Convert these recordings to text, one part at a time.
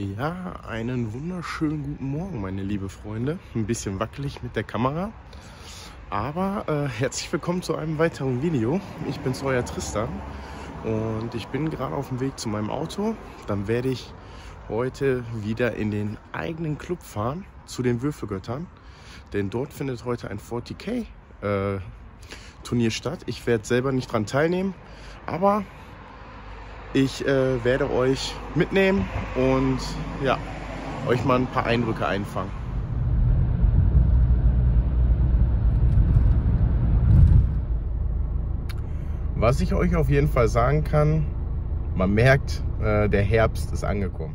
Ja, einen wunderschönen guten Morgen, meine liebe Freunde. Ein bisschen wackelig mit der Kamera. Aber äh, herzlich willkommen zu einem weiteren Video. Ich bin's, euer Tristan. Und ich bin gerade auf dem Weg zu meinem Auto. Dann werde ich heute wieder in den eigenen Club fahren, zu den Würfelgöttern. Denn dort findet heute ein 40k äh, Turnier statt. Ich werde selber nicht dran teilnehmen, aber ich äh, werde euch mitnehmen und ja, euch mal ein paar Eindrücke einfangen. Was ich euch auf jeden Fall sagen kann, man merkt, äh, der Herbst ist angekommen.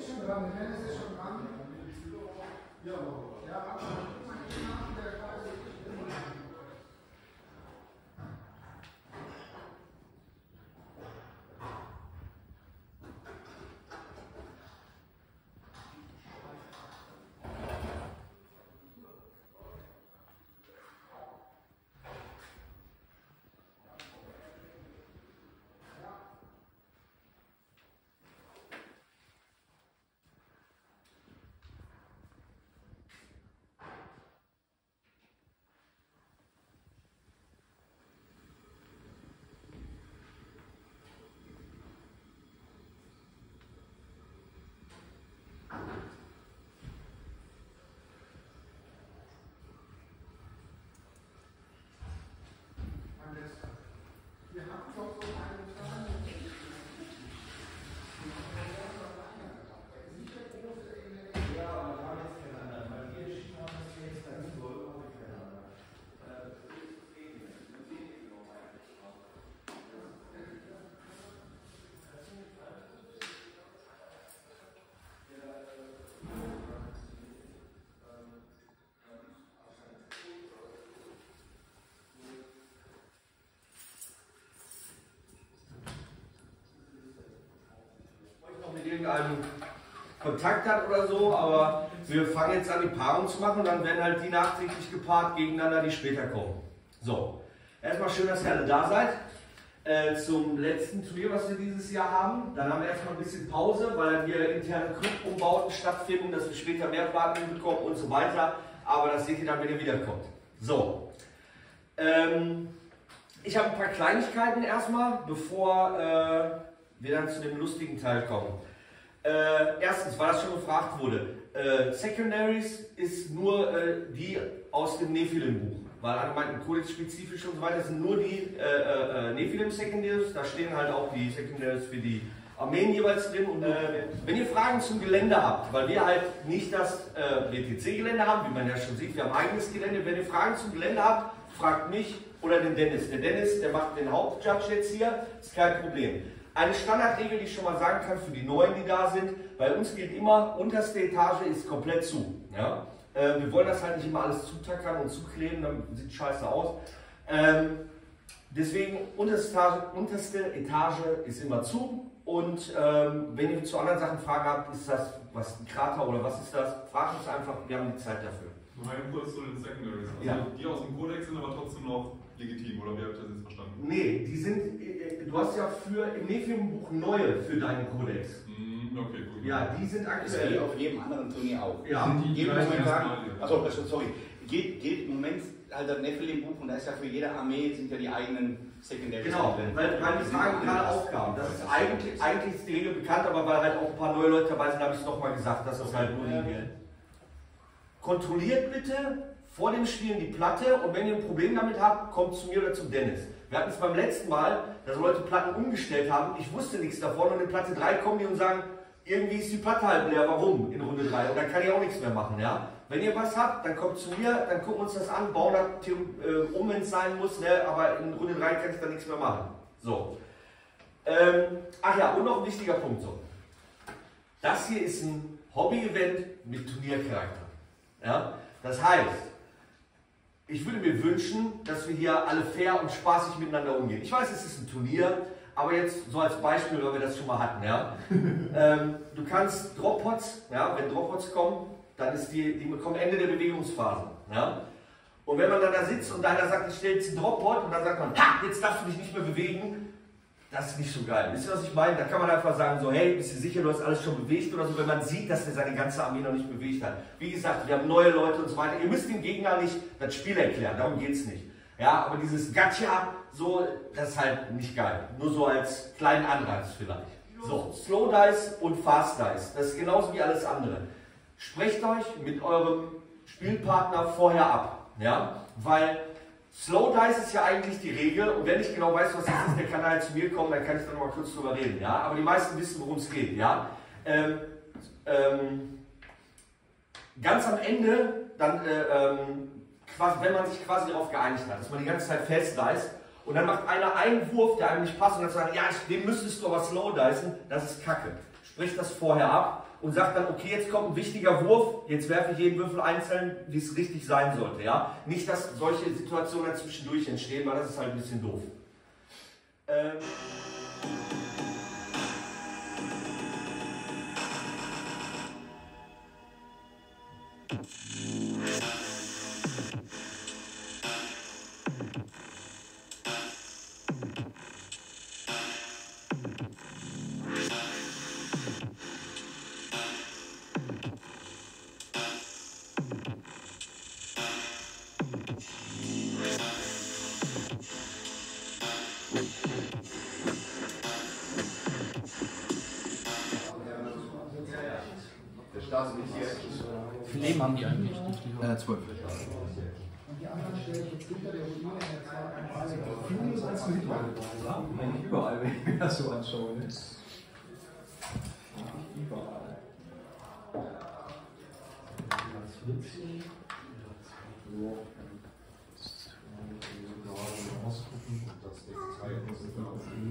Session run है session run या वो क्या irgendeinem Kontakt hat oder so, aber wir fangen jetzt an, die Paarung zu machen und dann werden halt die nachträglich gepaart gegeneinander, die später kommen. So, erstmal schön, dass ihr alle da seid. Äh, zum letzten Turnier, was wir dieses Jahr haben. Dann haben wir erstmal ein bisschen Pause, weil dann hier interne Clubumbauten stattfinden, dass wir später mehr Platten bekommen und so weiter. Aber das seht ihr dann, wenn ihr wiederkommt. So. Ähm, ich habe ein paar Kleinigkeiten erstmal, bevor äh, wir dann zu dem lustigen Teil kommen. Äh, erstens, weil das schon gefragt wurde, äh, Secondaries ist nur äh, die aus dem Nephilim-Buch. Weil alle meinten, Codex-spezifisch und so weiter sind nur die äh, äh, äh, Nephilim-Secondaries. Da stehen halt auch die Secondaries für die Armeen jeweils drin. Und wenn ihr Fragen zum Gelände habt, weil wir halt nicht das WTC-Gelände haben, wie man ja schon sieht, wir haben eigenes Gelände. Wenn ihr Fragen zum Gelände habt, fragt mich oder den Dennis. Der Dennis, der macht den Hauptjudge jetzt hier, ist kein Problem. Eine Standardregel, die ich schon mal sagen kann für die Neuen, die da sind, bei uns gilt immer, unterste Etage ist komplett zu. Ja? Äh, wir wollen das halt nicht immer alles zutackern und zukleben, dann sieht scheiße aus. Ähm, deswegen, unterste Etage, unterste Etage ist immer zu. Und ähm, wenn ihr zu anderen Sachen Fragen habt, ist das was ein Krater oder was ist das, fragt uns einfach, wir haben die Zeit dafür. Noch ein kurz zu den Secondaries. Also Ja. die aus dem Kodex sind aber trotzdem noch legitim, oder wie habe ich das jetzt verstanden? Nee, die sind, äh, du hast ja für im Nephilim-Buch neue für deinen Kodex. Hm, okay, gut. Ja, die sind Das geht aktuell. auf jedem anderen Turnier auch. Ja. Sind die Geht im gleichen Moment sagen, achso, also, sorry, geht, geht im Moment halt das Nephilim-Buch und da ist ja für jede Armee sind ja die eigenen Secondaries Genau, drin. weil, weil die sind Fragen gerade aufkamen. Das ist eigentlich, eigentlich ist die Regel bekannt, aber weil halt auch ein paar neue Leute dabei sind, habe ich es nochmal gesagt, dass das halt nur die gilt. Kontrolliert bitte vor dem Spielen die Platte und wenn ihr ein Problem damit habt, kommt zu mir oder zu Dennis. Wir hatten es beim letzten Mal, dass Leute Platten umgestellt haben. Ich wusste nichts davon und in Platte 3 kommen die und sagen, irgendwie ist die Platte halt leer, warum in Runde 3? Und dann kann ich auch nichts mehr machen. Ja? Wenn ihr was habt, dann kommt zu mir, dann gucken wir uns das an, bauen das äh, um, wenn es sein muss, ne? aber in Runde 3 kann ich da nichts mehr machen. So. Ähm, ach ja, und noch ein wichtiger Punkt. So. Das hier ist ein Hobby-Event mit Turniercharakter. Ja? Das heißt, ich würde mir wünschen, dass wir hier alle fair und spaßig miteinander umgehen. Ich weiß, es ist ein Turnier, aber jetzt so als Beispiel, weil wir das schon mal hatten. Ja? ähm, du kannst Droppots, ja, wenn Droppots kommen, dann ist die, die kommen Ende der Bewegungsphase. Ja? Und wenn man dann da sitzt und einer sagt, ich stelle jetzt einen Droppot und dann sagt man, ha, jetzt darfst du dich nicht mehr bewegen, das ist nicht so geil. Wisst ihr, was ich meine? Da kann man einfach sagen, so, hey, bist du sicher, du hast alles schon bewegt oder so, wenn man sieht, dass er seine ganze Armee noch nicht bewegt hat. Wie gesagt, wir haben neue Leute und so weiter. Ihr müsst dem Gegner nicht das Spiel erklären, darum geht es nicht. Ja, aber dieses Gacha, so, das ist halt nicht geil. Nur so als kleinen Anreiz vielleicht. So, Slow Dice und Fast Dice, das ist genauso wie alles andere. Sprecht euch mit eurem Spielpartner vorher ab. Ja, weil Slow Dice ist ja eigentlich die Regel und wenn ich genau weiß, was das ist, der kann halt zu mir kommen, dann kann ich da nochmal kurz drüber reden. Ja? Aber die meisten wissen, worum es geht. Ja? Ähm, ähm, ganz am Ende, dann, äh, ähm, quasi, wenn man sich quasi darauf geeinigt hat, dass man die ganze Zeit fest dice und dann macht einer einen Wurf, der einem nicht passt und dann sagt, ja, dem müsstest du aber slow dicen, das ist Kacke. Sprich das vorher ab und sagt dann, okay, jetzt kommt ein wichtiger Wurf, jetzt werfe ich jeden Würfel einzeln, wie es richtig sein sollte. Ja? Nicht, dass solche Situationen zwischendurch entstehen, weil das ist halt ein bisschen doof. Ähm Leben haben die eigentlich? Äh, zwölf. Eigentlich überall, wenn ich mir das so anschaue. Ne? Überall.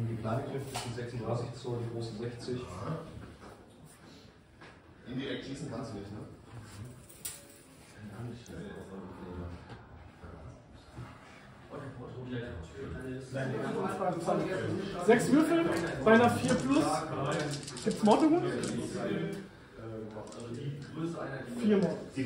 Die kleine Kräfte sind 36 Zoll, die großen 60. Indirekt schießen kannst du nicht, ne? Sechs Würfel bei einer 4 plus. Gibt's Mortungen? Vier Mord. Äh,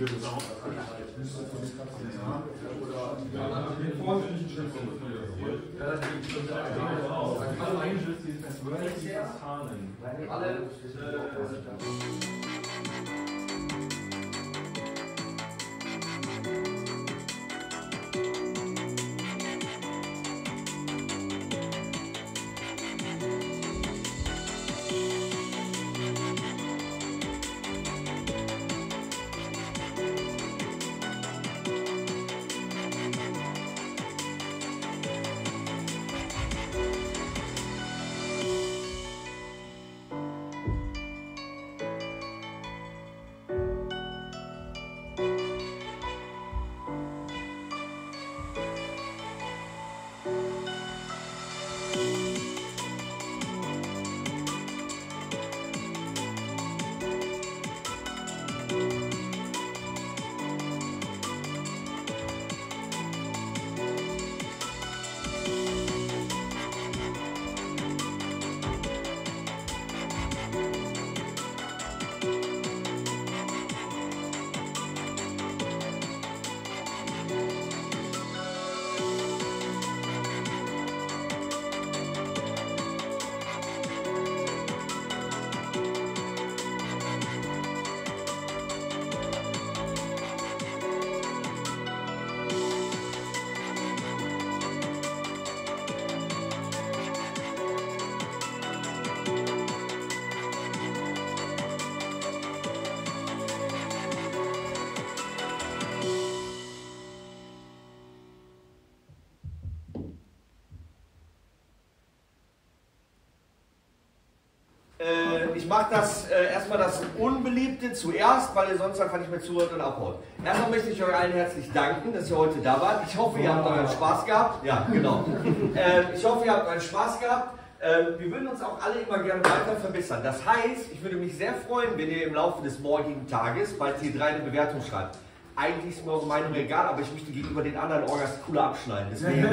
mache das äh, erstmal das Unbeliebte zuerst, weil ihr sonst einfach nicht mehr zuhört und abhaut. Erstmal möchte ich euch allen herzlich danken, dass ihr heute da wart. Ich hoffe, ihr habt euren Spaß gehabt. Ja, genau. äh, ich hoffe, ihr habt euren Spaß gehabt. Äh, wir würden uns auch alle immer gerne weiter verbessern. Das heißt, ich würde mich sehr freuen, wenn ihr im Laufe des morgigen Tages bei T3 eine Bewertung schreibt. Eigentlich ist mir eure Meinung egal, aber ich möchte gegenüber den anderen Orgas cooler abschneiden. Deswegen, ne?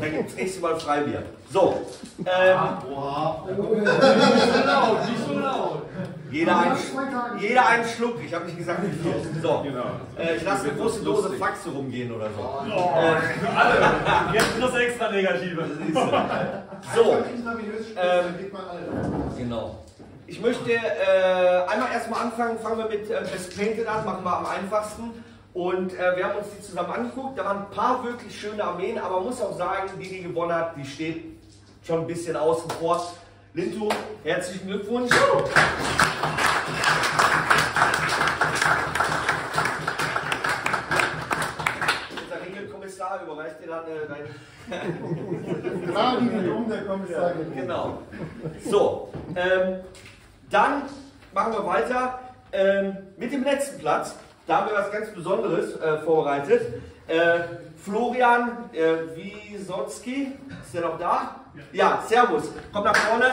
dann gibt es nächstes Mal Freibier. So, ähm, Nicht so laut. jeder, ein, jeder einen Schluck. Ich habe nicht gesagt, wie viel. So, äh, ich lasse eine große Dose Faxe rumgehen oder so. Äh, Jetzt plus extra negative. so, ähm, genau. Ich möchte äh, einmal erstmal anfangen, fangen wir mit äh, Best Painted an, machen wir am einfachsten. Und äh, wir haben uns die zusammen angeguckt, da waren ein paar wirklich schöne Armeen, aber man muss auch sagen, die, die gewonnen hat, die steht schon ein bisschen außen vor. Linto, herzlichen Glückwunsch. Unser Ringelkommissar überreicht dir dann äh, dein Fragen um der Kommissar Genau. So, ähm, dann machen wir weiter ähm, mit dem letzten Platz. Da haben wir was ganz Besonderes äh, vorbereitet. Äh, Florian äh, Wisotzki, ist der noch da? Ja, Servus. Komm nach vorne.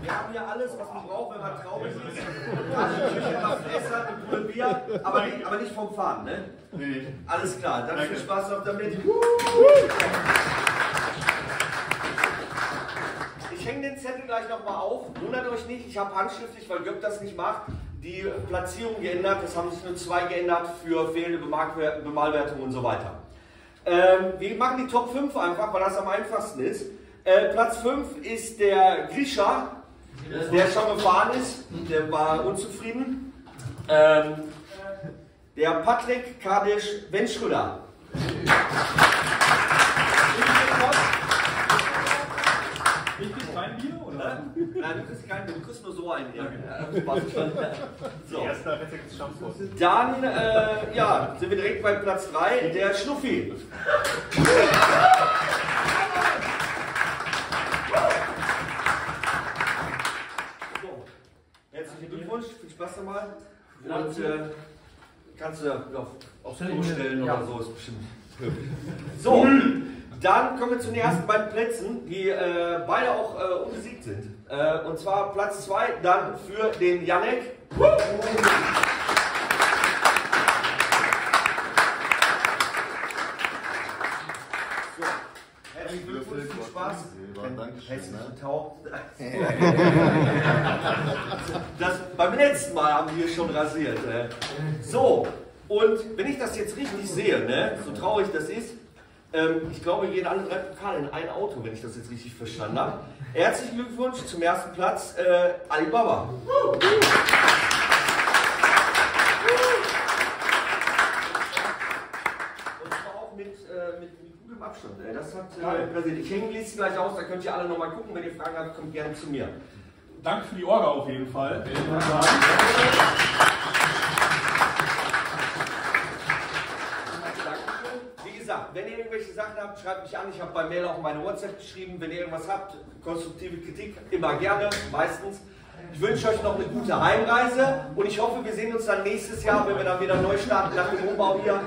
Wir haben hier alles, was man braucht, wenn man traurig ist. Taschentücher, was Essen, eine Pulle Bier, aber nicht, aber nicht vom Fahren, ne? Nee. Alles klar, dann viel Spaß noch damit. Ich hänge den Zettel gleich nochmal auf. Wundert euch nicht, ich habe handschriftlich, weil Göpp das nicht macht, die Platzierung geändert. Es haben sich nur zwei geändert für fehlende Bemalwertung und so weiter. Ähm, wir machen die Top 5 einfach, weil das am einfachsten ist. Äh, Platz 5 ist der Grisha, der schon gefahren ist. Der war unzufrieden. Ähm, der Patrick Kadisch Wenschröder. Nein, du kriegst keinen, du kriegst nur so einen. Ja. Ja, Spaß. So. Dann äh, ja, sind wir direkt bei Platz 3, der Schnuffi. So, herzlichen Glückwunsch, viel Spaß nochmal. Und äh, kannst du auf, aufs Klo stellen oder so, ist bestimmt. So, dann kommen wir zu den ersten beiden Plätzen, die äh, beide auch äh, unbesiegt sind. Äh, und zwar Platz 2 dann für den Janek. So, herzlichen Glückwunsch, viel Spaß. Hässliche Tau. Das, beim letzten Mal haben wir schon rasiert. Äh. So, und wenn ich das jetzt richtig sehe, ne, so traurig das ist, ähm, ich glaube, gehen alle drei Pokale in ein Auto, wenn ich das jetzt richtig verstanden habe. Herzlichen Glückwunsch zum ersten Platz, äh, Alibaba. Und zwar auch mit, äh, Abstand. Ey. Das hat äh, Brasilien. Ich hänge die Liste gleich aus, da könnt ihr alle nochmal gucken. Wenn ihr Fragen habt, kommt gerne zu mir. Danke für die Orga auf jeden Fall. Dankeschön. Wie gesagt, wenn ihr irgendwelche Sachen habt, schreibt mich an. Ich habe bei Mail auch meine WhatsApp geschrieben. Wenn ihr irgendwas habt, konstruktive Kritik, immer gerne, meistens. Ich wünsche euch noch eine gute Heimreise und ich hoffe, wir sehen uns dann nächstes Jahr, wenn wir dann wieder neu starten nach dem Umbau hier.